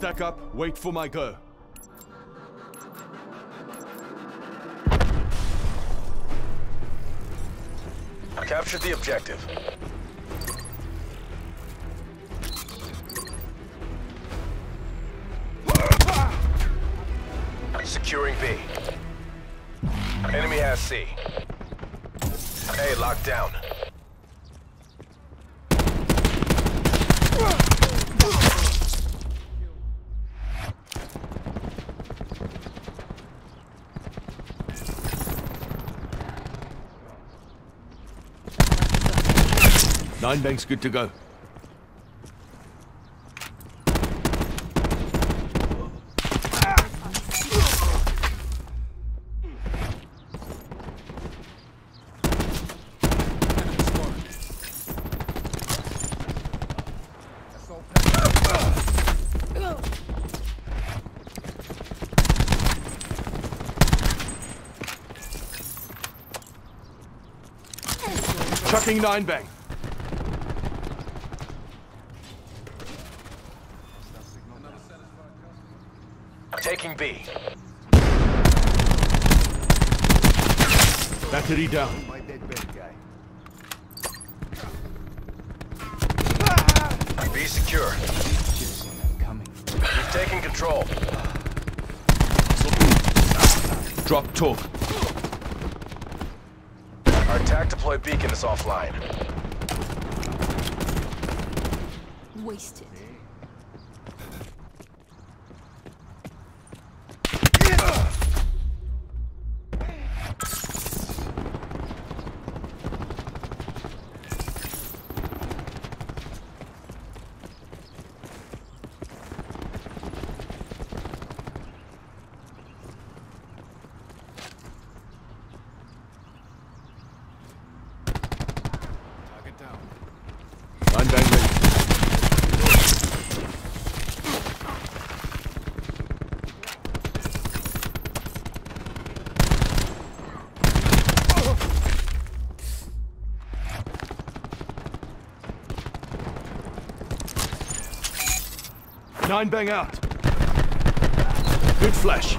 Stack up, wait for my go. Captured the objective. Securing B. Enemy has C. A locked down. Nine bangs good to go. Chucking nine bang. Taking B. Battery down. My dead bad guy. B secure. Should've seen that coming. We've taken control. Drop talk. Our attack deploy beacon is offline. Wasted. Target down. Nine bang ready. Nine bang out. Good flash.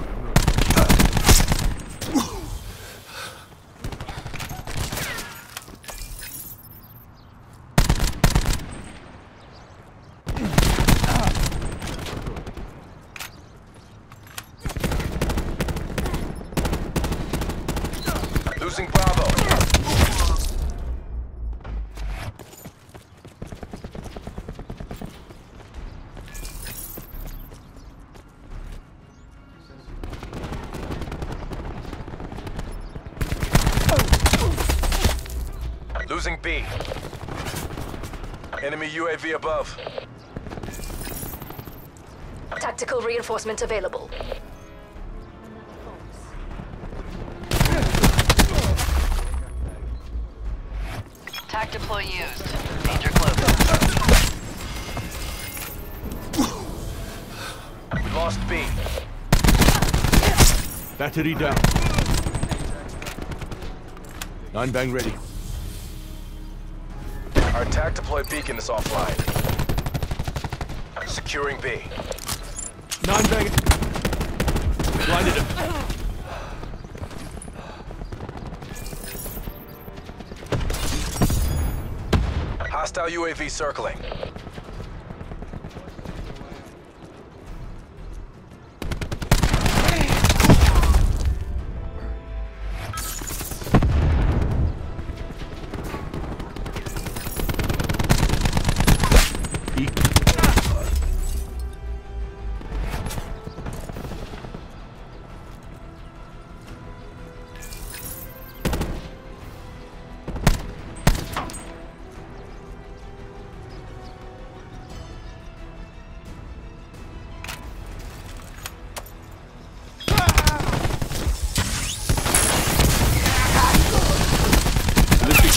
Losing Bravo. UAV above. Tactical reinforcement available. Tac deploy used. Danger close. We lost B. Battery down. Nine bang ready. Our attack deploy beacon is offline. Securing B. Nine bang. Blinded him. Hostile UAV circling.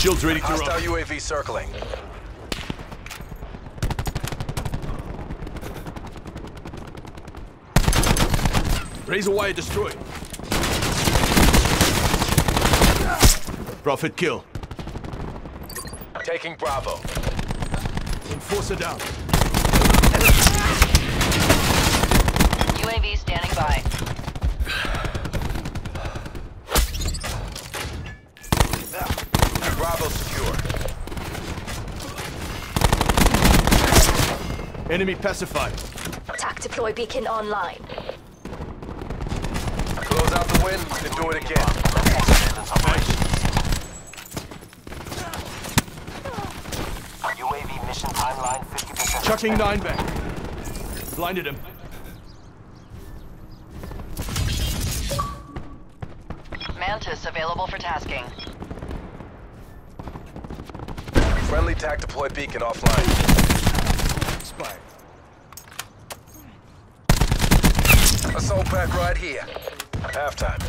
Shields ready to roll. Hostile UAV circling. Razor wire destroyed. Prophet kill. Taking Bravo. Enforcer down. UAV standing by. Bravo secure. Enemy pacified. Attack deploy beacon online. Close out the win, then do it again. UAV mission timeline 50%. Chucking nine back. Blinded him. Mantis available for tasking. Friendly TAC deploy beacon offline. Expired. Assault pack right here. Halftime.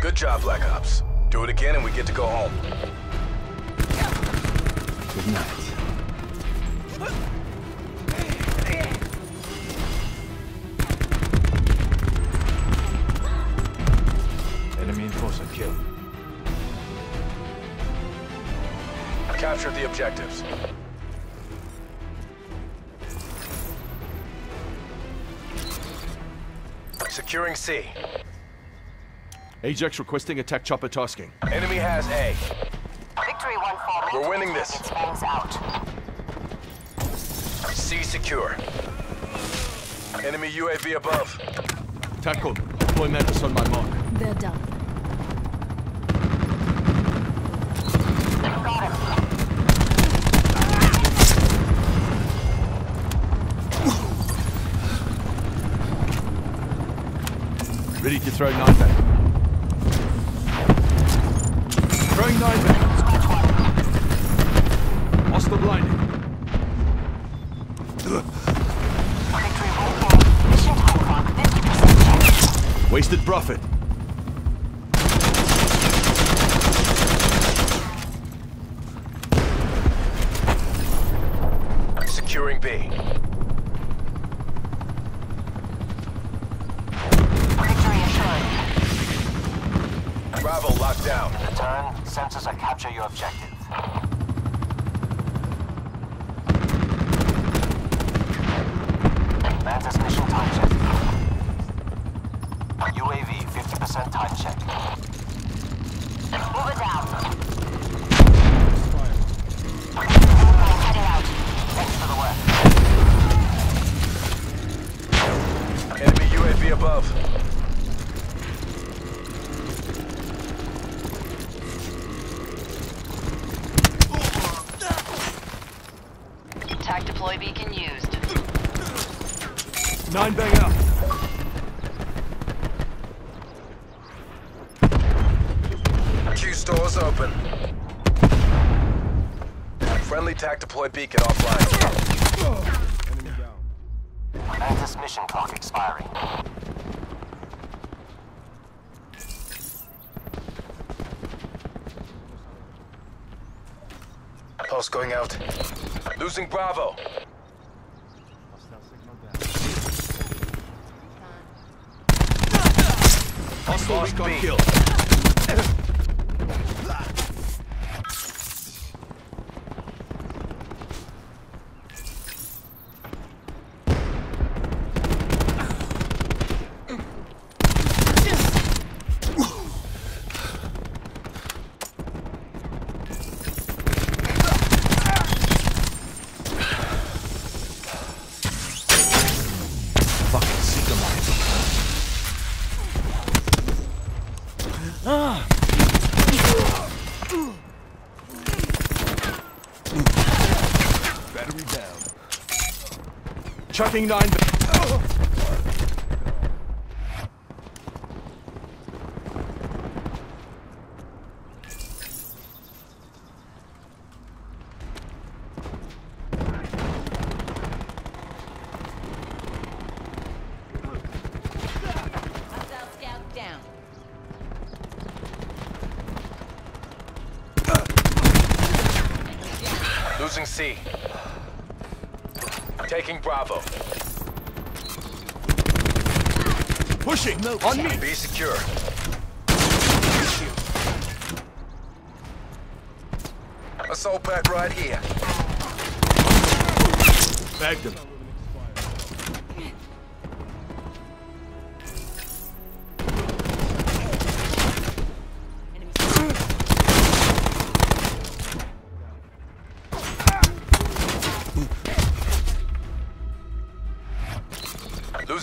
Good job, Black Ops. Do it again and we get to go home. Good night. Capture the objectives. Securing C. Ajax requesting attack chopper tasking. Enemy has A. Victory 1-4. We're winning this. It's bangs out. C secure. Enemy UAV above. Tackle. Deploy Mantis on my mark. They're done. Ready to throw nine back. Throwing nine back. Hostile blinded. Victory 1-4. Mission time clock 50% check. Wasted Prophet. Securing B. Victory assured. Bravo locked down. Return. Sensors are capture your objective. Mantis mission time check. UAV 50% time check. Move it down. Heading out. Thanks for the work. Enemy UAV above. Tac deploy beacon used. Nine bang out. Q stores open. Friendly TAC deploy beacon offline. Mantis mission clock expiring. Pulse going out. Losing Bravo. Hostile Lost recon kill. Fucking Seeker mine. Battery down. Chucking nine down. Losing C. Taking Bravo. Pushing. No, On me. Be secure. Assault pack right here. Bagged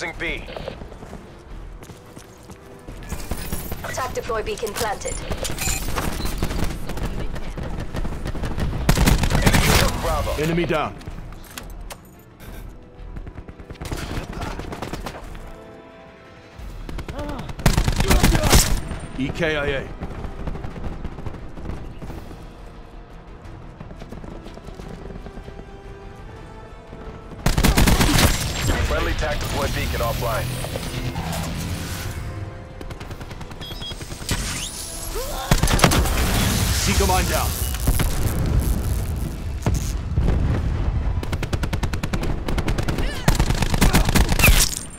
Losing B. Attack deploy beacon planted. Enemy took Bravo. Enemy down. EKIA. Friendly tac deploy beacon offline. Seeker mine down.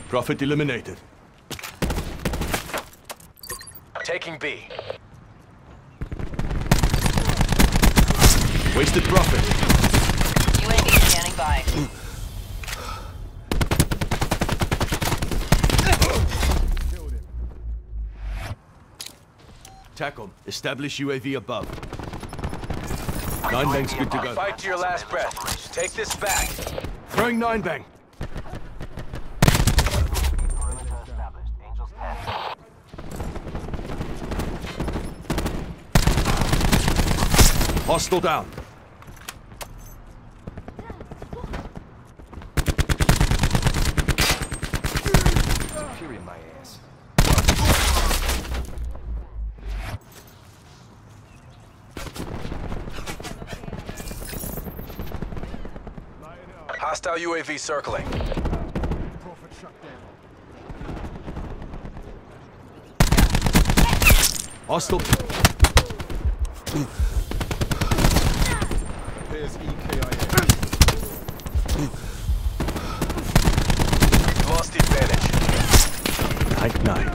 Prophet eliminated. Taking B. Wasted Prophet. UAV standing by. TACOM. Establish UAV above. Nine bangs good to go. Fight to your last breath. Take this back. Throwing nine bang. Perimeter established. Angels 10. Hostile down. Secure in my ass. Hostile UAV circling. Hostile. There's EKIA. Lost the advantage. Night nine.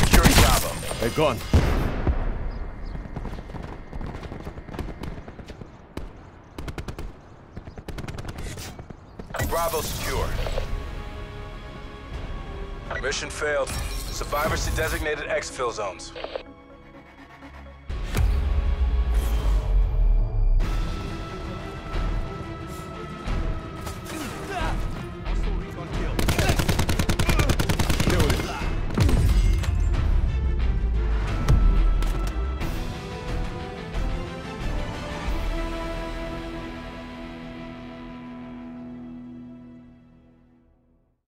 Securing Bravo. They're gone. Mission failed. Survivors to designated exfil zones.